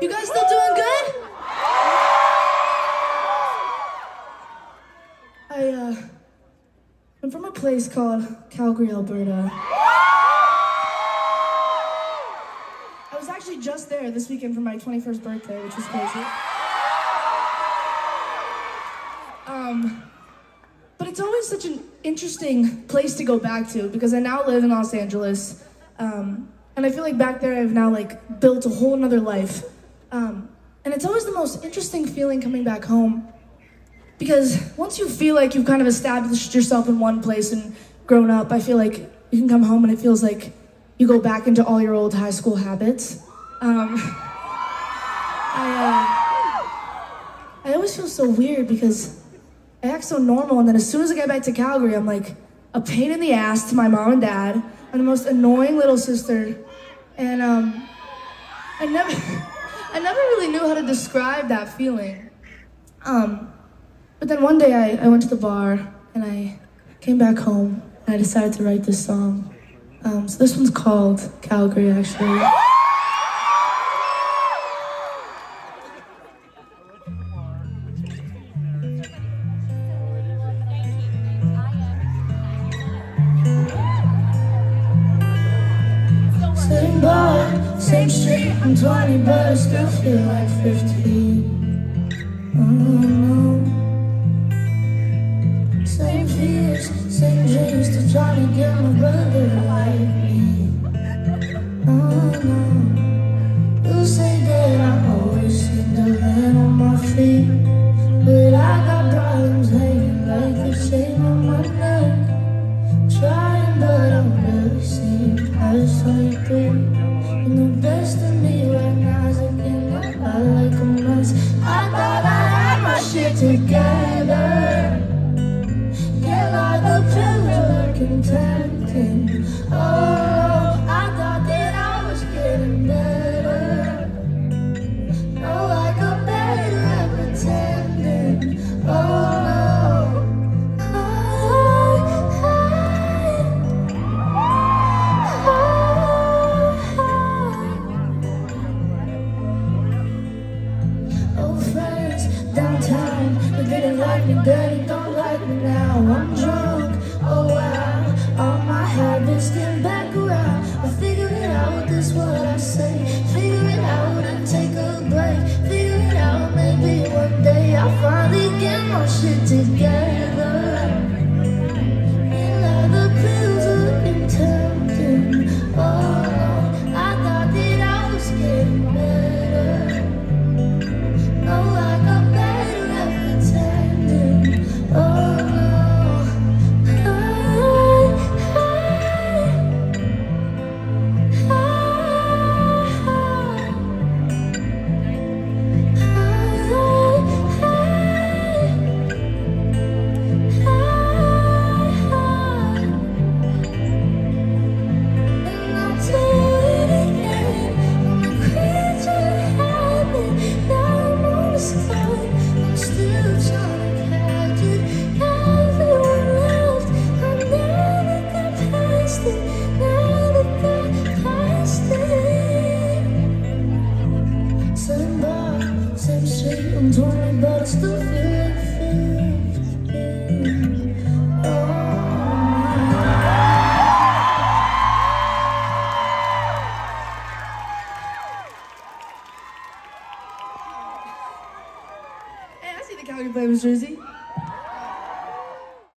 You guys still doing good? I, uh, I'm from a place called Calgary, Alberta. I was actually just there this weekend for my 21st birthday, which was crazy. Um, but it's always such an interesting place to go back to because I now live in Los Angeles. Um, and I feel like back there I've now like built a whole nother life. Um, and it's always the most interesting feeling coming back home because once you feel like you've kind of established yourself in one place and grown up, I feel like you can come home and it feels like you go back into all your old high school habits. Um, I, uh, I always feel so weird because I act so normal, and then as soon as I get back to Calgary, I'm like a pain in the ass to my mom and dad. I'm the most annoying little sister, and um, I never, I never really knew how to describe that feeling. Um, but then one day I, I went to the bar and I came back home and I decided to write this song. Um, so this one's called Calgary, actually. Same street, I'm 20, but I still feel like 15. Of me right a mess. I thought I had my shit together. Get like the pills looking. Oh, me then, don't like me now. I'm drunk, oh wow, all my habits get back around. I figure it out, this what I say. Figure it out and take a break. Figure it out, maybe one day I'll finally get my shit together. The Calgary Flames jersey.